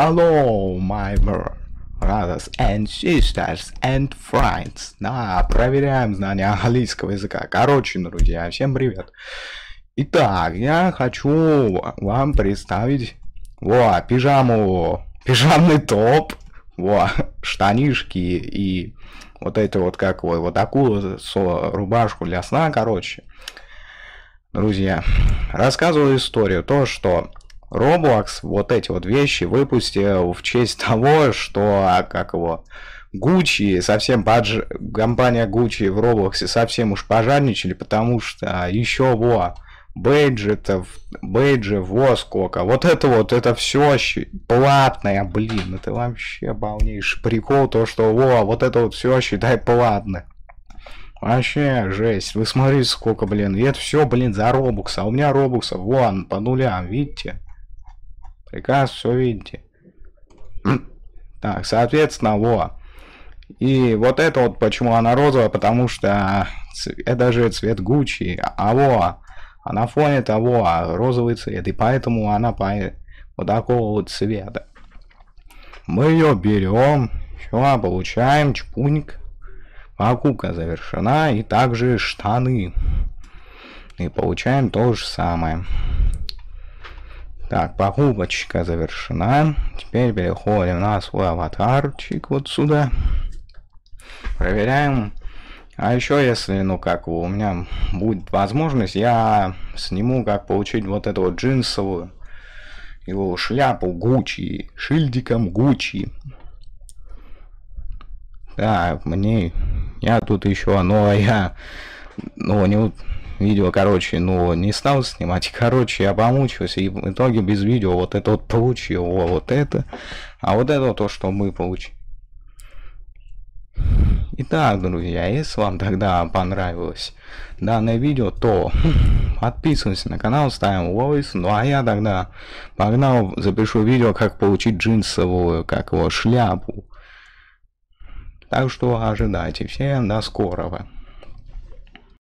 Hello, my brothers and sisters and friends. Да, проверяем знание английского языка. Короче, друзья, всем привет. Итак, я хочу вам представить, во, пижаму, пижамный топ, во, штанишки и вот это вот как вот, вот такую со, рубашку для сна, короче. Друзья, рассказываю историю, то, что Roblox вот эти вот вещи выпустил в честь того, что, а, как его, Gucci совсем подж... компания Gucci в Roblox совсем уж пожарничали, потому что еще во бейджетов, бейджи, во сколько. Вот это вот, это все платное, блин, это вообще полнейший прикол, то что во, вот это вот все считай платное. Вообще, жесть. Вы смотрите, сколько, блин. И это все, блин, за робукс. А у меня робуксов, вон, по нулям, видите? Прекрасно все видите. Так, соответственно, во. И вот это вот почему она розовая, потому что это же цвет Гуччи, а во, а на фоне того розовый цвет, и поэтому она по вот такого вот цвета. Мы ее берем, все, получаем чпуньк, покупка завершена, и также штаны. И получаем то же самое. Так, покупочка завершена. Теперь переходим на свой аватарчик вот сюда. Проверяем. А еще если, ну как, у меня будет возможность, я сниму, как получить вот эту вот джинсовую его шляпу Гуччи, шильдиком Гуччи. Да, мне, я тут еще, но я, ну, не, видео, короче, ну, не стал снимать. Короче, я помучился, и в итоге без видео вот это вот получил, вот это. А вот это то, что мы получили. Итак, друзья, если вам тогда понравилось данное видео, то подписывайтесь на канал, ставим лайк. Ну а я тогда погнал, запишу видео, как получить джинсовую, как его, шляпу. Так что ожидайте. Всем до скорого.